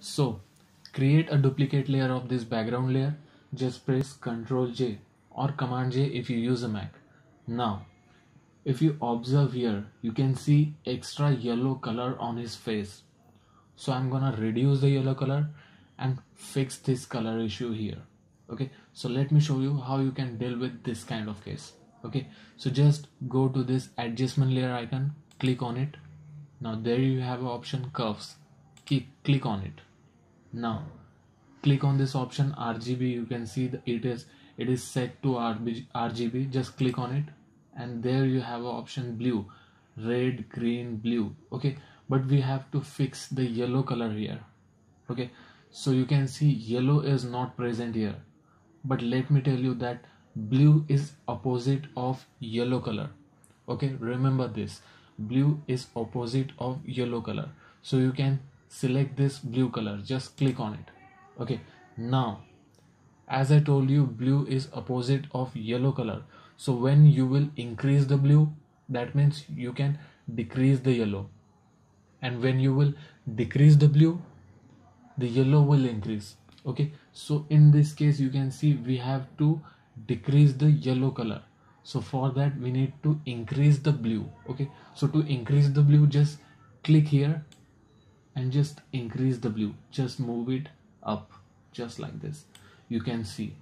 So create a duplicate layer of this background layer. Just press Ctrl J or Command J if you use a Mac. Now, if you observe here, you can see extra yellow color on his face. So I'm gonna reduce the yellow color and fix this color issue here. Okay, so let me show you how you can deal with this kind of case. Okay, so just go to this adjustment layer icon, click on it. Now there you have option curves. Keep, click on it now click on this option RGB you can see that it is it is set to RGB just click on it and there you have option blue red green blue okay? But we have to fix the yellow color here okay? So you can see yellow is not present here but let me tell you that blue is opposite of yellow color okay? Remember this blue is opposite of yellow color. So you can select this blue color. Just click on it. Okay. Now as I told you blue is opposite of yellow color. So when you will increase the blue that means you can decrease the yellow. And when you will decrease the blue the yellow will increase. Okay. So in this case you can see we have to decrease the yellow color. So for that we need to increase the blue. Okay. So to increase the blue just click here and just increase the blue. Just move it up just like this. You can see.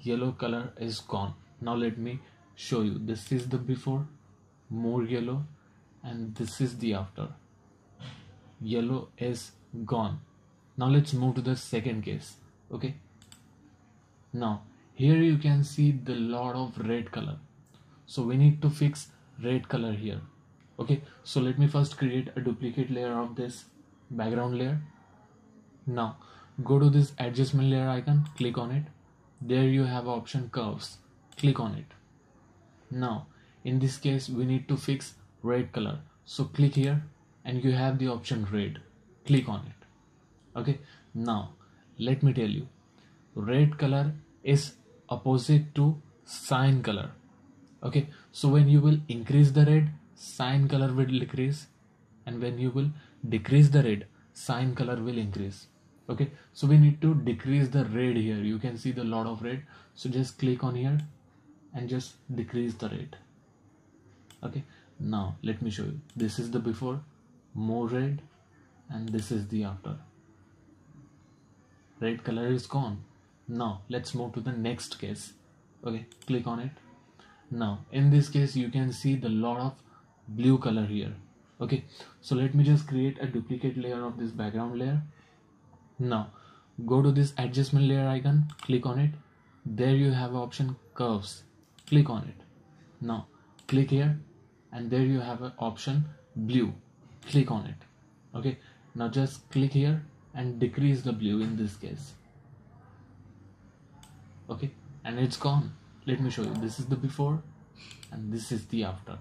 Yellow color is gone. Now let me show you. This is the before more yellow and this is the after. Yellow is gone. Now let's move to the second case okay? Now here you can see the lot of red color. So we need to fix red color here okay so let me first create a duplicate layer of this background layer. Now go to this adjustment layer icon click on it. There you have option curves. Click on it. Now in this case we need to fix red color. So click here and you have the option red. Click on it. Okay now let me tell you. Red color is opposite to cyan color. Okay so when you will increase the red cyan color will decrease and when you will decrease the red cyan color will increase. Okay? So we need to decrease the red here. You can see the lot of red. So just click on here and just decrease the red. Okay? Now let me show you. This is the before more red and this is the after. Red color is gone. Now let's move to the next case. Okay? Click on it. Now in this case you can see the lot of blue color here. Okay so let me just create a duplicate layer of this background layer. Now go to this adjustment layer icon click on it. There you have option curves. Click on it. Now click here and there you have an option blue. Click on it. Okay now just click here and decrease the blue in this case. Okay and it's gone. Let me show you. This is the before and this is the after